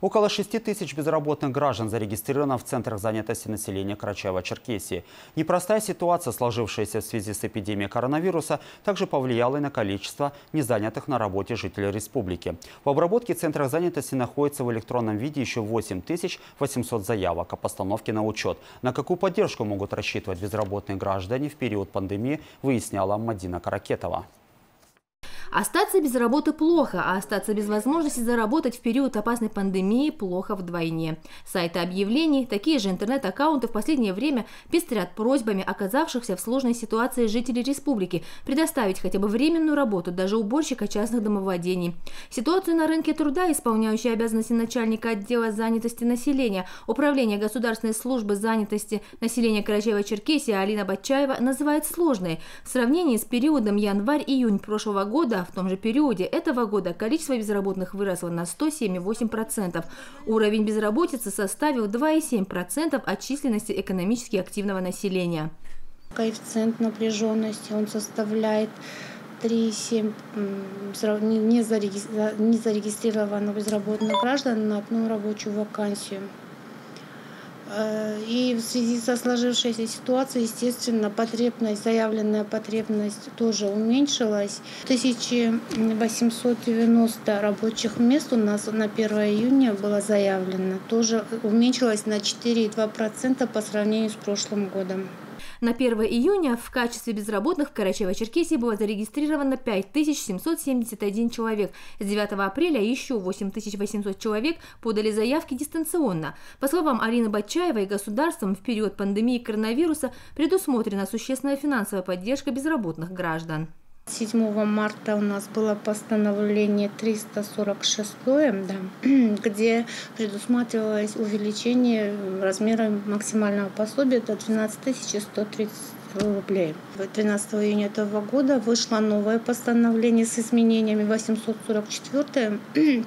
Около 6 тысяч безработных граждан зарегистрировано в центрах занятости населения Карачаева-Черкесии. Непростая ситуация, сложившаяся в связи с эпидемией коронавируса, также повлияла и на количество незанятых на работе жителей республики. В обработке центрах занятости находится в электронном виде еще 8 800 заявок о постановке на учет. На какую поддержку могут рассчитывать безработные граждане в период пандемии, выясняла Мадина Каракетова. Остаться без работы плохо, а остаться без возможности заработать в период опасной пандемии плохо вдвойне. Сайты объявлений, такие же интернет-аккаунты в последнее время пестрят просьбами оказавшихся в сложной ситуации жителей республики предоставить хотя бы временную работу даже уборщика частных домовладений. Ситуацию на рынке труда, исполняющей обязанности начальника отдела занятости населения Управления государственной службы занятости населения Карачаева-Черкесии Алина Батчаева называет сложной. В сравнении с периодом январь-июнь прошлого года в том же периоде этого года количество безработных выросло на 107,8%. Уровень безработицы составил 2,7% от численности экономически активного населения. Коэффициент напряженности он составляет 3,7 незарегистрированных безработных граждан на одну рабочую вакансию. Э, и в связи со сложившейся ситуацией, естественно, потребность, заявленная потребность тоже уменьшилась. 1890 рабочих мест у нас на 1 июня было заявлено. Тоже уменьшилось на 4,2% по сравнению с прошлым годом. На 1 июня в качестве безработных в Карачаево-Черкесии было зарегистрировано 5771 человек. С 9 апреля еще 8800 человек подали заявки дистанционно. По словам Арины Батчаевой, государством в период пандемии коронавируса предусмотрена существенная финансовая поддержка безработных граждан. 7 марта у нас было постановление 346, да, где предусматривалось увеличение размера максимального пособия до 12 130 рублей. 13 июня этого года вышло новое постановление с изменениями 844.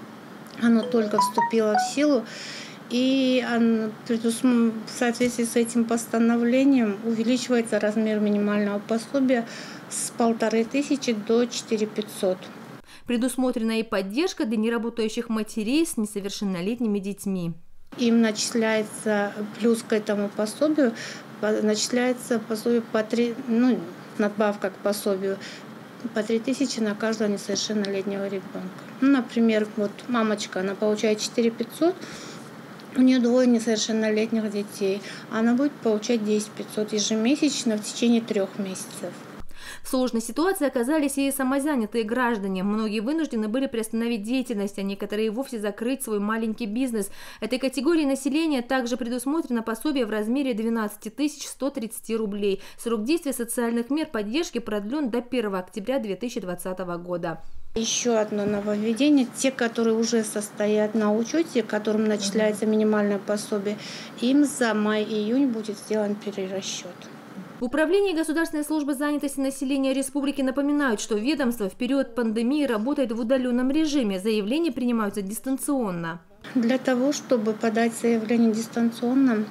Оно только вступило в силу. И в соответствии с этим постановлением увеличивается размер минимального пособия с полторы тысячи до 4 500. Предусмотрена и поддержка для неработающих матерей с несовершеннолетними детьми. Им начисляется плюс к этому пособию, начисляется пособие по 3, ну, надбавка к пособию по 3 тысячи на каждого несовершеннолетнего ребенка. Ну, например, вот мамочка, она получает 4 500, у нее двое несовершеннолетних детей. Она будет получать 10 500 ежемесячно в течение трех месяцев. В сложной ситуации оказались и самозанятые граждане. Многие вынуждены были приостановить деятельность, а некоторые вовсе закрыть свой маленький бизнес. Этой категории населения также предусмотрено пособие в размере 12 130 рублей. Срок действия социальных мер поддержки продлен до 1 октября 2020 года. Еще одно нововведение. Те, которые уже состоят на учете, которым начисляется минимальное пособие, им за май-июнь будет сделан перерасчет. В Управлении Государственной службы занятости населения республики напоминают, что ведомство в период пандемии работает в удаленном режиме. Заявления принимаются дистанционно. Для того, чтобы подать заявление дистанционно,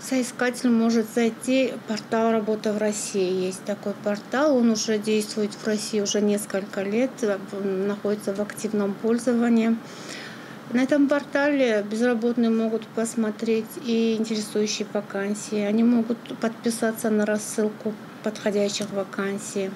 соискатель может зайти портал «Работа в России». Есть такой портал, он уже действует в России уже несколько лет, находится в активном пользовании. На этом портале безработные могут посмотреть и интересующие вакансии. Они могут подписаться на рассылку подходящих вакансий.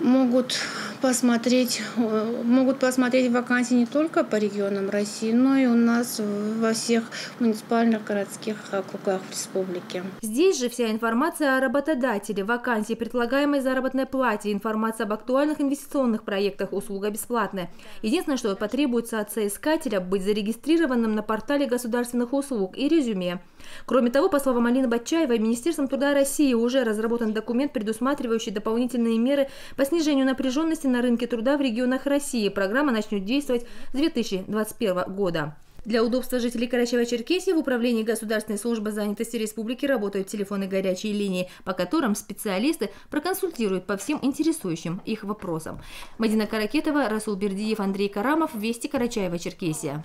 Могут посмотреть, э, могут посмотреть вакансии не только по регионам России, но и у нас во всех муниципальных городских округах республики. Здесь же вся информация о работодателе, вакансии, предлагаемой заработной плате, информация об актуальных инвестиционных проектах, услуга бесплатная. Единственное, что потребуется от соискателя быть зарегистрированным на портале государственных услуг и резюме. Кроме того, по словам Алины Батчаевой, Министерством труда России уже разработан документ, предусматривающий дополнительные меры по снижению напряженности на рынке труда в регионах России. Программа начнет действовать с 2021 года. Для удобства жителей Карачаева-Черкесии в Управлении Государственной службы занятости республики работают телефоны горячей линии, по которым специалисты проконсультируют по всем интересующим их вопросам. Мадина Каракетова, Расул Бердиев, Андрей Карамов, Вести Карачаева-Черкесия.